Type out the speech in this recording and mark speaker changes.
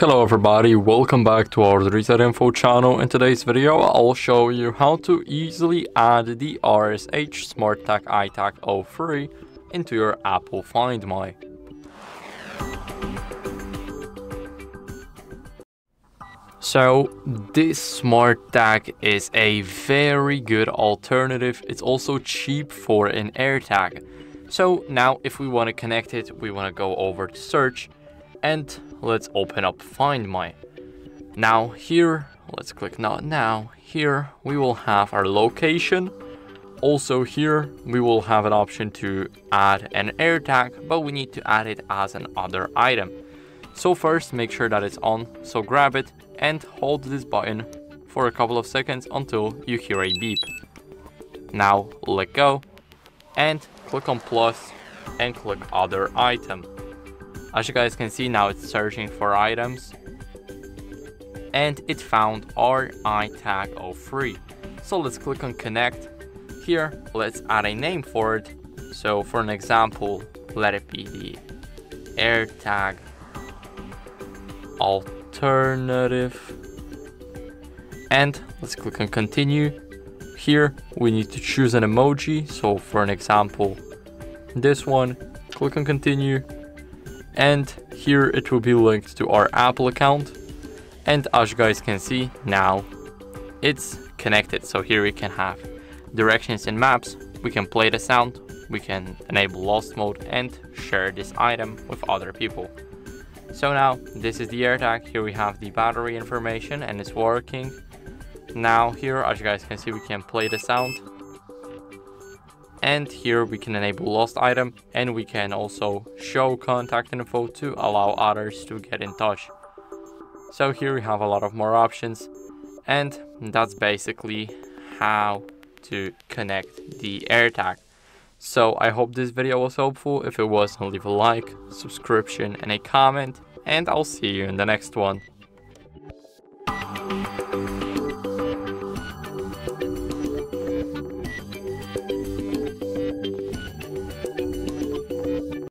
Speaker 1: Hello everybody, welcome back to our Reset Info channel. In today's video, I'll show you how to easily add the RSH SmartTag iTag 03 into your Apple Find My. So this smart tag is a very good alternative. It's also cheap for an AirTag. So now if we want to connect it, we want to go over to search and let's open up Find My. Now here, let's click Not Now. Here we will have our location. Also here we will have an option to add an AirTag, but we need to add it as an other item. So first make sure that it's on, so grab it and hold this button for a couple of seconds until you hear a beep. Now let go and click on plus and click other item. As you guys can see now it's searching for items and it found our iTag 03. So let's click on connect. Here let's add a name for it. So for an example let it be the AirTag alternative and let's click on continue here we need to choose an emoji so for an example this one click on continue and here it will be linked to our apple account and as you guys can see now it's connected so here we can have directions and maps we can play the sound we can enable lost mode and share this item with other people so now this is the AirTag. Here we have the battery information and it's working. Now here, as you guys can see, we can play the sound. And here we can enable lost item and we can also show contact info to allow others to get in touch. So here we have a lot of more options and that's basically how to connect the AirTag. So I hope this video was helpful. If it was, leave a like, subscription and a comment and I'll see you in the next one.